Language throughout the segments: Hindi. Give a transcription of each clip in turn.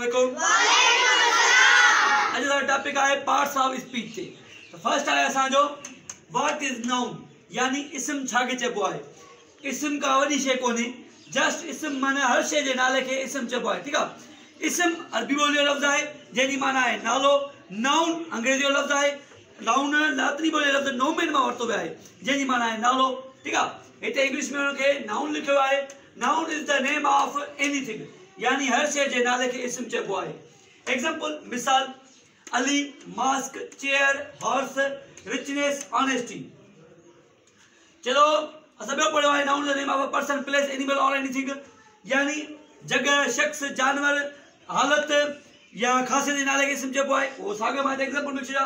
अॼु जो टॉपिक आहे पार्ट्स ऑफ़ स्पीच ते त फ़र्स्ट आहे असांजो वॉट इज़ नाउन यानी इस्म छाखे चइबो आहे इस्म का वॾी शइ कोन्हे जस्ट इस्म माना हर शइ जे नाले खे इस्म चइबो आहे ठीकु आहे इस्म अरबी ॿोली जो लफ़्ज़ आहे जंहिंजी माना आहे नालो। नाउन अंग्रेज़ी जो लफ़्ज़ आहे नाउन लातिनी ॿोली लफ़्ज़ नोमेन माँ वरितो वियो आहे जंहिंजी माना आहे नालो ठीकु आहे हिते इंग्लिश में हुनखे नाउन लिखियो आहे noun is the name of anything यानी हर शइ जे नाले खे इस्म चइबो आहे एग्ज़ाम्पल मिसाल, Ali, mask, chair horse richness honesty चलो, असां ॿियो पढ़ियो आहे noun the name of a person place animal or anything यानी जॻह शख़्स, जानवर, हालत, या ख़ासियत जे नाले खे इस्म चइबो आहे उहो साॻियो माँ एग्ज़ाम्पल में छॾिया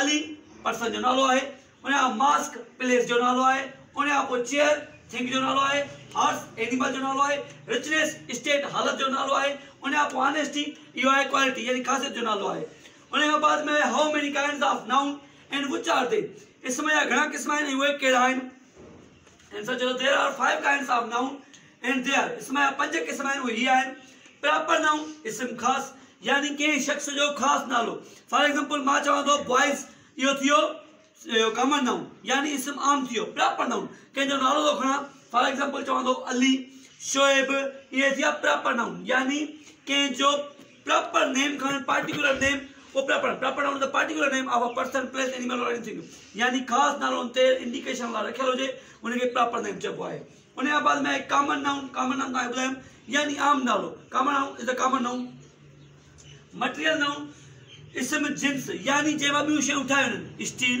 अली पर्सन जो नालो आहे उनखां मास्क प्लेस जो नालो आहे उनखां पोइ चेयर थिंग जो नालो आहे हॉर्स एनिमल जो नालो आहे रिचनेस स्टेट हालत जो नालो आहे उनखां पोइ ऑनेस्टी इहो आहे क्वालिटी यानी ख़ासियत जो नालो आहे उनखां बाद में how many kinds of noun and which are they. इस्म जा घणा क़िस्म आहिनि उहे कहिड़ा आहिनि आंसर चलो there are five kinds of noun and there इसमें पंज क़िस्म आहिनि उहे हीअ आहिनि प्रॉपर नाउन इस्म ख़ासि, यानी कंहिं शख़्स जो ख़ासि नालो फॉर एग्जांपल माँ चवां थो बॉइज़ इहो थियो कॉमन नाउन यानी इस्म आम थियो प्रॉपर नाउन कंहिंजो नालो थो खणा फॉर एग्जांपल चवां थो अली शोएब इहे थिया प्रॉपर नाउन यानी कंहिंजो प्रॉपर नेम खणणु पार्टिकुलर नेम वो proper proper noun the particular name of a person place animal or anything यानी ख़ासि नालो ते इंडिकेशन लाइ रखियलु हुजे उनखे प्रॉपर नेम चइबो आहे उन बाद में कॉमन नाउन कॉमन नाउन तव्हांखे ॿुधायुमि यानी आम नालो common noun is the common noun material noun इसम जिन्स यानी जंहिंमां ॿियूं शयूं ठाहियूं स्टील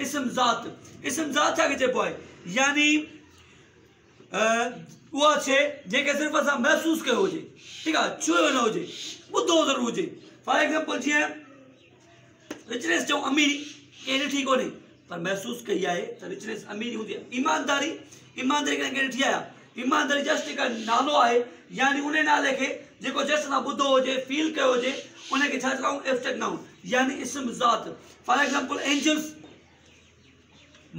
इस्म ज़ात इस्म ज़ात छाखे चइबो आहे यानी उहा शइ जंहिंखे सिर्फ़ु असां महसूसु कयो हुजे, ठीकु आहे छुयो न हुजे, ॿुधो ज़रूरु हुजे। फॉर एग्ज़ाम्पल जीअं रिचनेस चऊं अमीरी कंहिं ॾिठी कोन्हे, पर महसूसु कई आहे त रिचनेस अमीरी हूंदी ईमानदारी ईमानदारी कंहिं कंहिं ॾिठी ईमानदारी जस्ट हिकु नालो आहे, यानी उन नाले खे जेको जस्ट असां ॿुधो हुजे फील कयो हुजे उनखे छा चऊं? एब्स्ट्रैक्ट नाउन यानी इस्म ज़ात। फॉर एग्ज़ाम्पल एंजल्स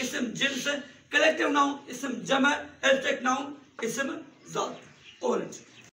इस्म जिन्स कलेक्टिव नाउन इसम जमा एब्स्ट्रैक्ट नाउन इसम ज़ात इट